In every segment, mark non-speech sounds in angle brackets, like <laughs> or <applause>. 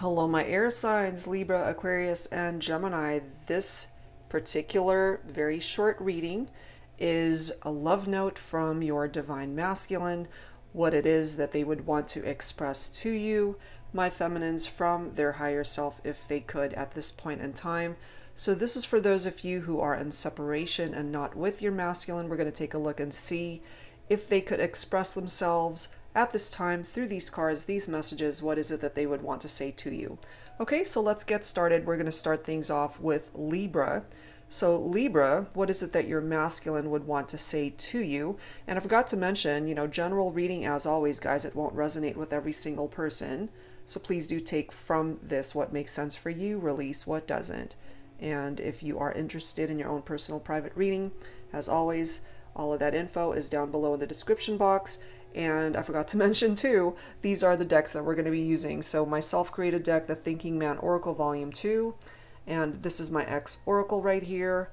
Hello, my air signs, Libra, Aquarius, and Gemini. This particular very short reading is a love note from your divine masculine, what it is that they would want to express to you, my feminines, from their higher self if they could at this point in time. So, this is for those of you who are in separation and not with your masculine. We're going to take a look and see if they could express themselves at this time through these cards, these messages, what is it that they would want to say to you? Okay, so let's get started. We're going to start things off with Libra. So, Libra, what is it that your masculine would want to say to you? And I forgot to mention, you know, general reading, as always, guys, it won't resonate with every single person. So, please do take from this what makes sense for you, release what doesn't. And if you are interested in your own personal private reading, as always, all of that info is down below in the description box. And I forgot to <laughs> mention too, these are the decks that we're going to be using. So my self-created deck, the Thinking Man Oracle Volume 2, and this is my ex Oracle right here.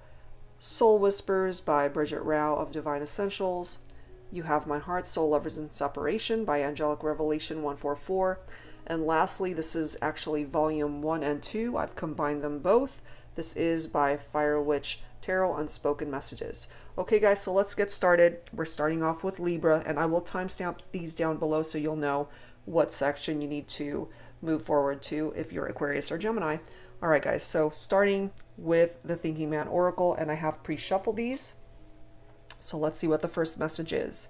Soul Whispers by Bridget Rao of Divine Essentials. You have My Heart, Soul Lovers in Separation by Angelic Revelation 144. And lastly, this is actually Volume 1 and 2. I've combined them both. This is by Fire Witch Tarot Unspoken Messages. Okay, guys, so let's get started. We're starting off with Libra, and I will timestamp these down below so you'll know what section you need to move forward to if you're Aquarius or Gemini. All right, guys, so starting with the Thinking Man Oracle, and I have pre-shuffled these. So let's see what the first message is.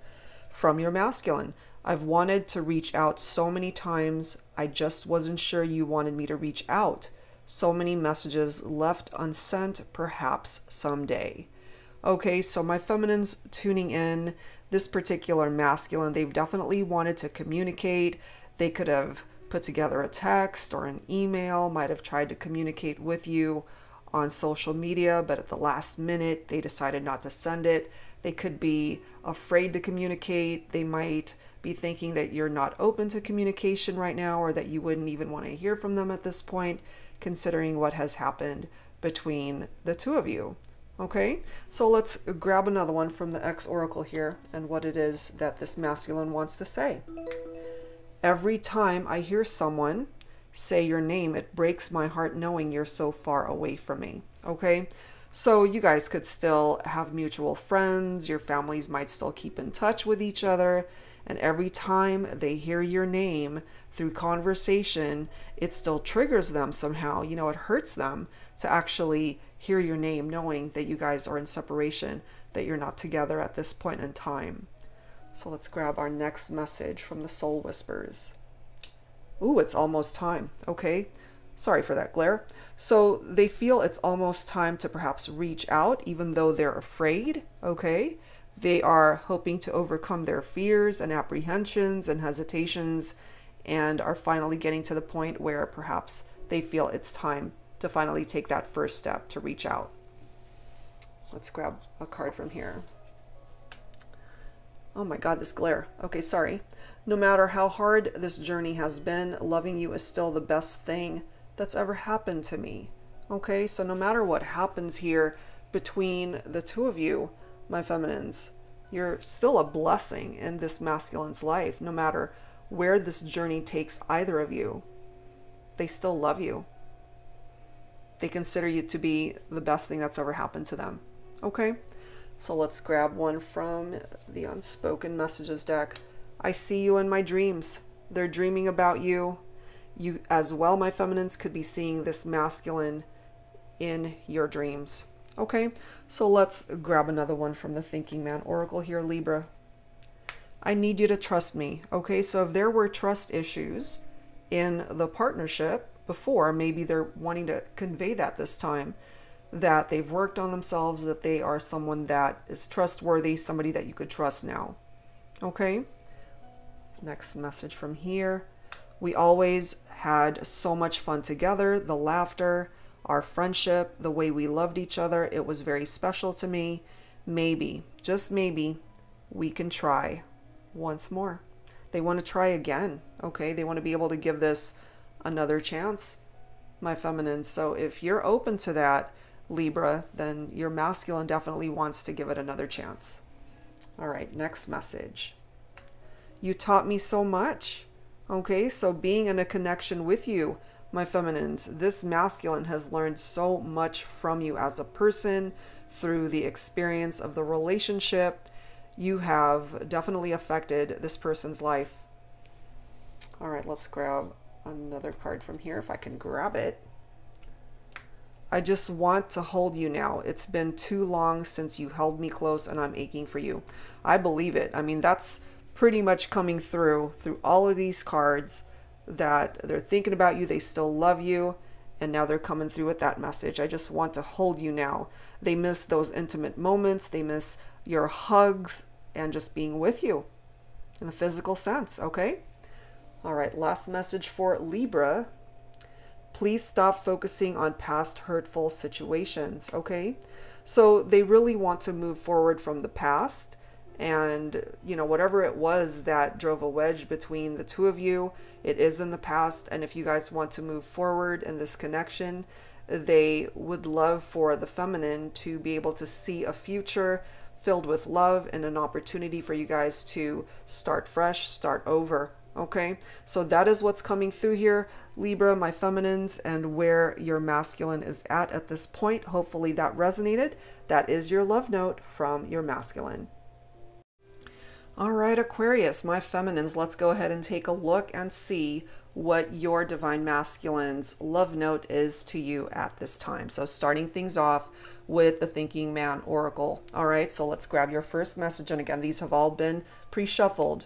From your masculine, I've wanted to reach out so many times, I just wasn't sure you wanted me to reach out. So many messages left unsent, perhaps someday. Okay, so my feminines tuning in, this particular masculine, they've definitely wanted to communicate. They could have put together a text or an email, might have tried to communicate with you on social media, but at the last minute they decided not to send it. They could be afraid to communicate. They might be thinking that you're not open to communication right now or that you wouldn't even want to hear from them at this point, considering what has happened between the two of you. Okay, so let's grab another one from the Ex Oracle here and what it is that this masculine wants to say. Every time I hear someone say your name, it breaks my heart knowing you're so far away from me. Okay, so you guys could still have mutual friends, your families might still keep in touch with each other, and every time they hear your name through conversation, it still triggers them somehow. You know, it hurts them to actually hear your name, knowing that you guys are in separation, that you're not together at this point in time. So let's grab our next message from the Soul Whispers. Ooh, it's almost time. Okay. Sorry for that glare. So they feel it's almost time to perhaps reach out, even though they're afraid. Okay. They are hoping to overcome their fears and apprehensions and hesitations and are finally getting to the point where perhaps they feel it's time to finally take that first step to reach out. Let's grab a card from here. Oh my God, this glare. Okay, sorry. No matter how hard this journey has been, loving you is still the best thing that's ever happened to me. Okay, so no matter what happens here between the two of you, my feminines, you're still a blessing in this masculine's life, no matter where this journey takes either of you. They still love you they consider you to be the best thing that's ever happened to them. Okay? So let's grab one from the Unspoken Messages deck. I see you in my dreams. They're dreaming about you. You, as well, my feminines, could be seeing this masculine in your dreams. Okay, so let's grab another one from the Thinking Man Oracle here, Libra. I need you to trust me. Okay, so if there were trust issues in the partnership, before. Maybe they're wanting to convey that this time that they've worked on themselves, that they are someone that is trustworthy, somebody that you could trust now. Okay? Next message from here. We always had so much fun together, the laughter, our friendship, the way we loved each other. It was very special to me. Maybe, just maybe, we can try once more. They want to try again. Okay? They want to be able to give this another chance, my feminine. So if you're open to that, Libra, then your masculine definitely wants to give it another chance. All right, next message. You taught me so much. Okay, so being in a connection with you, my feminines, this masculine has learned so much from you as a person through the experience of the relationship. You have definitely affected this person's life. All right, let's grab another card from here if I can grab it. I just want to hold you now. It's been too long since you held me close and I'm aching for you. I believe it. I mean, that's pretty much coming through through all of these cards that they're thinking about you, they still love you, and now they're coming through with that message. I just want to hold you now. They miss those intimate moments, they miss your hugs and just being with you in the physical sense, okay? All right, last message for Libra. Please stop focusing on past hurtful situations, okay? So they really want to move forward from the past and you know whatever it was that drove a wedge between the two of you it is in the past and if you guys want to move forward in this connection they would love for the feminine to be able to see a future filled with love and an opportunity for you guys to start fresh start over Okay, so that is what's coming through here, Libra, my feminines, and where your masculine is at at this point. Hopefully that resonated. That is your love note from your masculine. All right, Aquarius, my feminines, let's go ahead and take a look and see what your divine masculine's love note is to you at this time. So, starting things off with the Thinking Man Oracle. All right, so let's grab your first message. And again, these have all been pre shuffled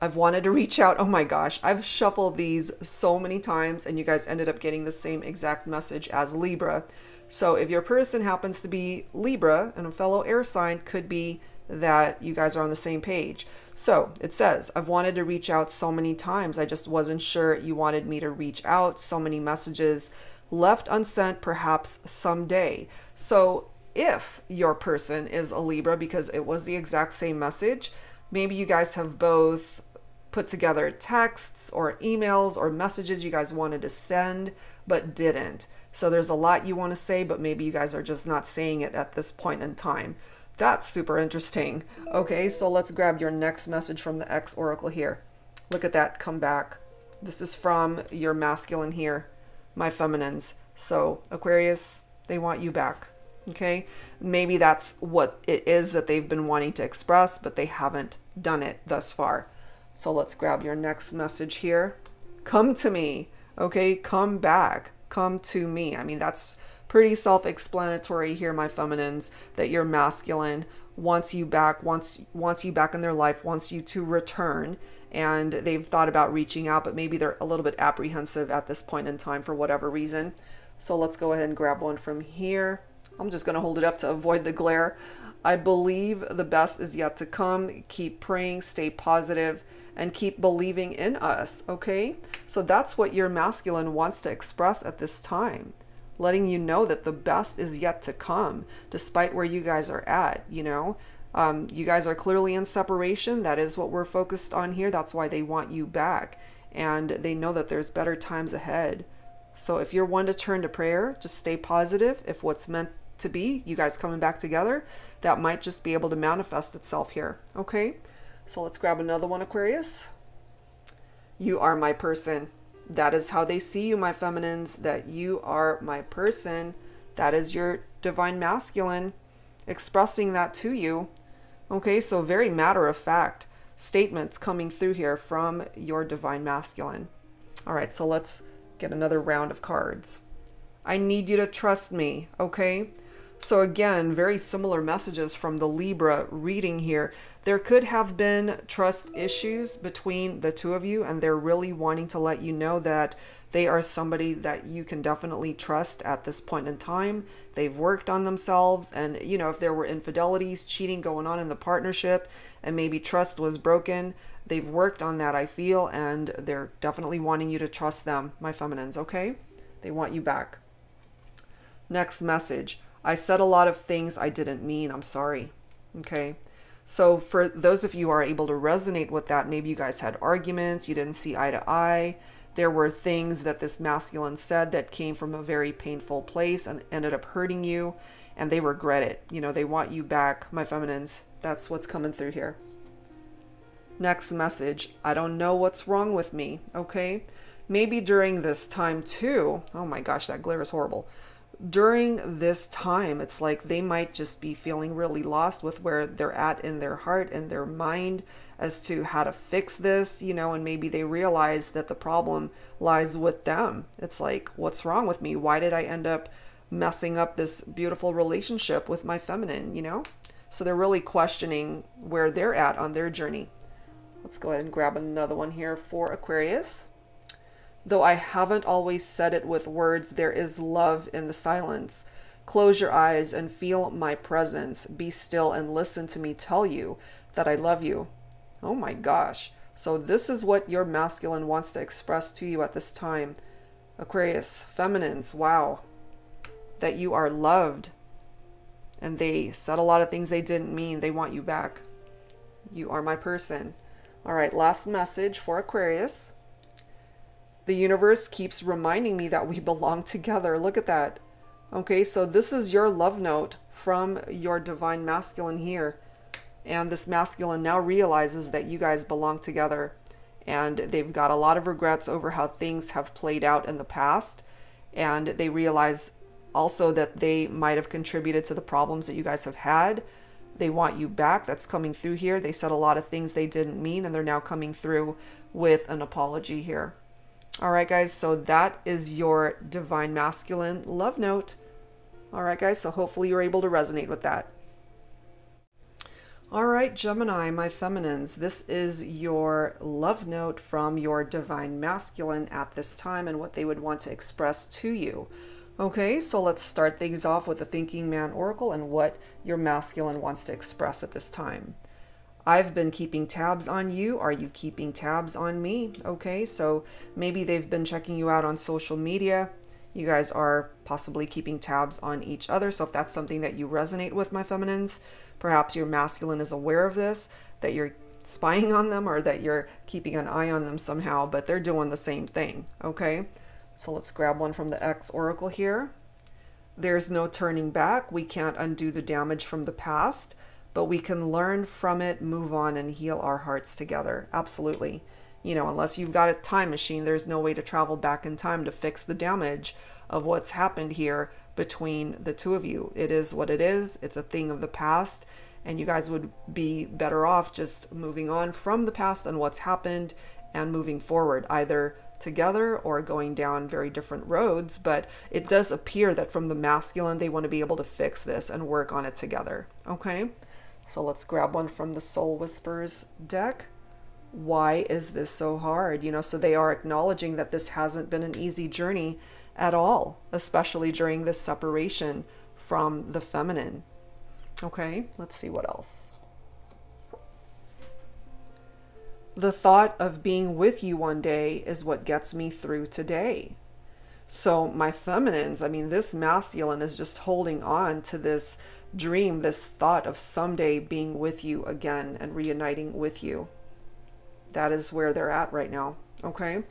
I've wanted to reach out. Oh my gosh, I've shuffled these so many times and you guys ended up getting the same exact message as Libra. So if your person happens to be Libra and a fellow air sign could be that you guys are on the same page. So it says, I've wanted to reach out so many times. I just wasn't sure you wanted me to reach out. So many messages left unsent, perhaps someday. So if your person is a Libra, because it was the exact same message, maybe you guys have both put together texts or emails or messages you guys wanted to send but didn't. So there's a lot you want to say, but maybe you guys are just not saying it at this point in time. That's super interesting. Okay, so let's grab your next message from the Ex Oracle here. Look at that come back. This is from your masculine here, my feminines. So, Aquarius, they want you back. Okay, maybe that's what it is that they've been wanting to express, but they haven't done it thus far. So let's grab your next message here. Come to me. Okay, come back. Come to me. I mean, that's pretty self explanatory here, my feminines, that your masculine wants you back, wants, wants you back in their life, wants you to return. And they've thought about reaching out, but maybe they're a little bit apprehensive at this point in time for whatever reason. So let's go ahead and grab one from here. I'm just going to hold it up to avoid the glare. I believe the best is yet to come. Keep praying, stay positive and keep believing in us, okay? So that's what your masculine wants to express at this time, letting you know that the best is yet to come, despite where you guys are at, you know? Um, you guys are clearly in separation. That is what we're focused on here. That's why they want you back. And they know that there's better times ahead. So if you're one to turn to prayer, just stay positive. If what's meant to be, you guys coming back together, that might just be able to manifest itself here. Okay? So let's grab another one, Aquarius. You are my person. That is how they see you, my feminines, that you are my person. That is your divine masculine expressing that to you. Okay, so very matter of fact statements coming through here from your divine masculine. All right, so let's get another round of cards. I need you to trust me, okay? So again, very similar messages from the Libra reading here. There could have been trust issues between the two of you and they're really wanting to let you know that they are somebody that you can definitely trust at this point in time. They've worked on themselves and you know, if there were infidelities, cheating going on in the partnership and maybe trust was broken, they've worked on that I feel and they're definitely wanting you to trust them, my feminines, okay? They want you back. Next message. I said a lot of things I didn't mean. I'm sorry. Okay. So, for those of you who are able to resonate with that, maybe you guys had arguments, you didn't see eye to eye. There were things that this masculine said that came from a very painful place and ended up hurting you, and they regret it. You know, they want you back, my feminines. That's what's coming through here. Next message I don't know what's wrong with me, okay? maybe during this time too, oh my gosh, that glare is horrible. During this time, it's like they might just be feeling really lost with where they're at in their heart and their mind as to how to fix this, you know, and maybe they realize that the problem lies with them. It's like, what's wrong with me? Why did I end up messing up this beautiful relationship with my feminine, you know? So they're really questioning where they're at on their journey. Let's go ahead and grab another one here for Aquarius. Though I haven't always said it with words, there is love in the silence. Close your eyes and feel my presence. Be still and listen to me tell you that I love you. Oh my gosh. So, this is what your masculine wants to express to you at this time. Aquarius, feminines, wow. That you are loved. And they said a lot of things they didn't mean. They want you back. You are my person. All right, last message for Aquarius. The universe keeps reminding me that we belong together. Look at that. Okay, so this is your love note from your divine masculine here. And this masculine now realizes that you guys belong together. And they've got a lot of regrets over how things have played out in the past. And they realize also that they might have contributed to the problems that you guys have had. They want you back. That's coming through here. They said a lot of things they didn't mean, and they're now coming through with an apology here. All right, guys, so that is your divine masculine love note. All right, guys, so hopefully you're able to resonate with that. All right, Gemini, my feminines, this is your love note from your divine masculine at this time and what they would want to express to you. Okay, so let's start things off with the Thinking Man Oracle and what your masculine wants to express at this time. I've been keeping tabs on you. Are you keeping tabs on me? Okay, so maybe they've been checking you out on social media. You guys are possibly keeping tabs on each other. So if that's something that you resonate with, my feminines, Perhaps your masculine is aware of this, that you're spying on them or that you're keeping an eye on them somehow, but they're doing the same thing, okay? So let's grab one from the Ex Oracle here. There's no turning back. We can't undo the damage from the past, but we can learn from it, move on, and heal our hearts together. Absolutely. You know, unless you've got a time machine, there's no way to travel back in time to fix the damage of what's happened here between the two of you. It is what it is, it's a thing of the past, and you guys would be better off just moving on from the past and what's happened and moving forward, either together or going down very different roads. But it does appear that from the masculine, they want to be able to fix this and work on it together. Okay, so let's grab one from the Soul Whispers deck why is this so hard? You know, so they are acknowledging that this hasn't been an easy journey at all, especially during this separation from the feminine. Okay, let's see what else. The thought of being with you one day is what gets me through today. So, my feminines, I mean, this masculine is just holding on to this dream, this thought of someday being with you again and reuniting with you. That is where they're at right now. Okay.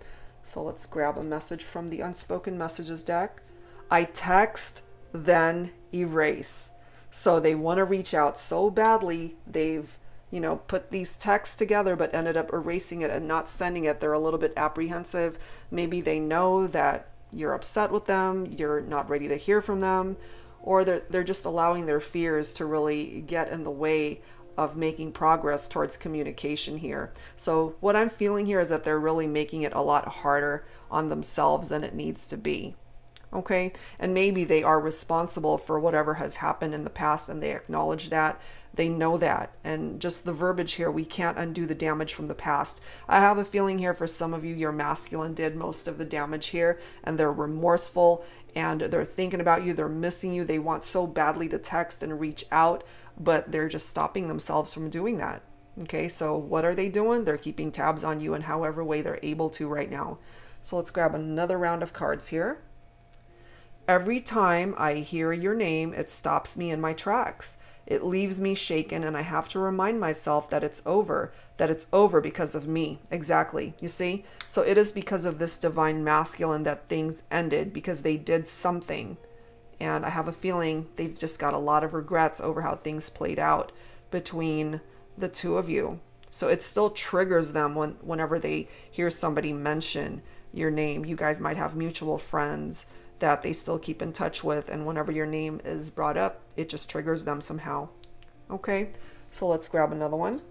So let's grab a message from the unspoken messages deck. I text, then erase. So they want to reach out so badly, they've, you know, put these texts together but ended up erasing it and not sending it. They're a little bit apprehensive. Maybe they know that you're upset with them, you're not ready to hear from them, or they're, they're just allowing their fears to really get in the way of making progress towards communication here. So, what I'm feeling here is that they're really making it a lot harder on themselves than it needs to be. Okay, and maybe they are responsible for whatever has happened in the past and they acknowledge that. They know that. And just the verbiage here, we can't undo the damage from the past. I have a feeling here for some of you, your masculine did most of the damage here and they're remorseful and they're thinking about you, they're missing you, they want so badly to text and reach out but they're just stopping themselves from doing that. Okay, so what are they doing? They're keeping tabs on you in however way they're able to right now. So let's grab another round of cards here. Every time I hear your name, it stops me in my tracks. It leaves me shaken, and I have to remind myself that it's over, that it's over because of me. Exactly. You see? So it is because of this divine masculine that things ended, because they did something. And I have a feeling they've just got a lot of regrets over how things played out between the two of you. So it still triggers them when, whenever they hear somebody mention your name. You guys might have mutual friends that they still keep in touch with, and whenever your name is brought up, it just triggers them somehow. Okay, so let's grab another one.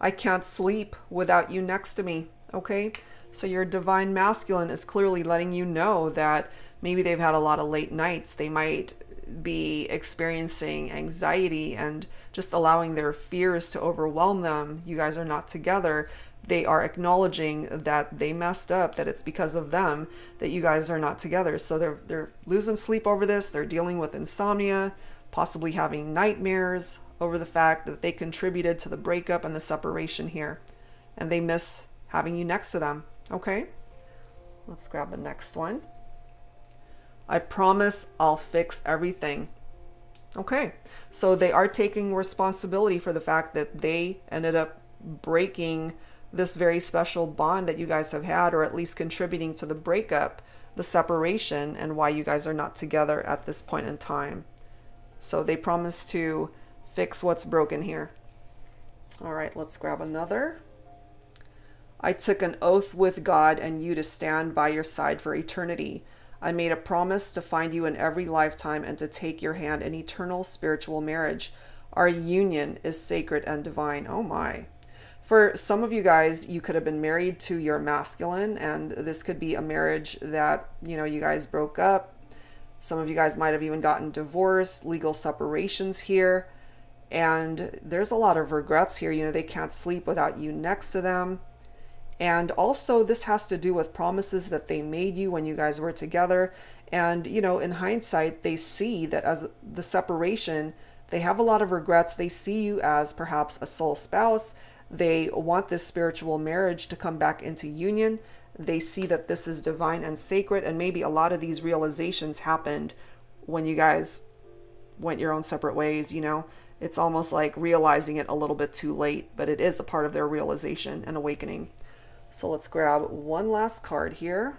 I can't sleep without you next to me. Okay, so your divine masculine is clearly letting you know that maybe they've had a lot of late nights. They might be experiencing anxiety and just allowing their fears to overwhelm them. You guys are not together. They are acknowledging that they messed up, that it's because of them that you guys are not together. So they're they're losing sleep over this. They're dealing with insomnia, possibly having nightmares over the fact that they contributed to the breakup and the separation here. And they miss having you next to them. Okay? Let's grab the next one. I promise I'll fix everything. Okay, so they are taking responsibility for the fact that they ended up breaking this very special bond that you guys have had, or at least contributing to the breakup, the separation, and why you guys are not together at this point in time. So they promise to fix what's broken here. All right, let's grab another. I took an oath with God and you to stand by your side for eternity. I made a promise to find you in every lifetime and to take your hand in eternal spiritual marriage. Our union is sacred and divine. Oh my. For some of you guys, you could have been married to your masculine, and this could be a marriage that, you know, you guys broke up. Some of you guys might have even gotten divorced, legal separations here. And there's a lot of regrets here. You know, they can't sleep without you next to them. And also, this has to do with promises that they made you when you guys were together. And, you know, in hindsight, they see that as the separation, they have a lot of regrets. They see you as perhaps a soul spouse. They want this spiritual marriage to come back into union. They see that this is divine and sacred. And maybe a lot of these realizations happened when you guys went your own separate ways, you know. It's almost like realizing it a little bit too late, but it is a part of their realization and awakening. So let's grab one last card here.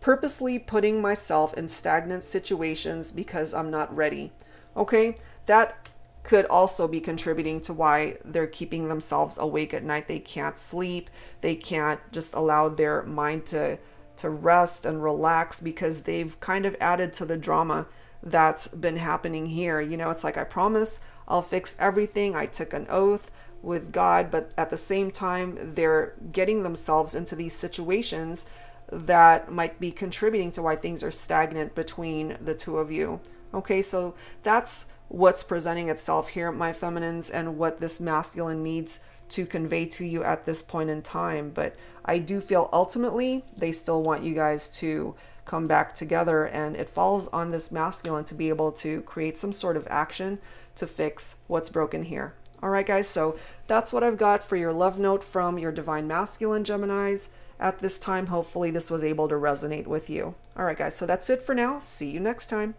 Purposely putting myself in stagnant situations because I'm not ready. Okay, that could also be contributing to why they're keeping themselves awake at night. They can't sleep. They can't just allow their mind to to rest and relax because they've kind of added to the drama that's been happening here. You know, it's like I promise I'll fix everything. I took an oath with God, but at the same time, they're getting themselves into these situations that might be contributing to why things are stagnant between the two of you. Okay, so that's what's presenting itself here, my feminines, and what this masculine needs to convey to you at this point in time. But I do feel ultimately they still want you guys to come back together, and it falls on this masculine to be able to create some sort of action to fix what's broken here. All right, guys, so that's what I've got for your love note from your Divine Masculine Geminis. At this time, hopefully this was able to resonate with you. All right, guys, so that's it for now. See you next time.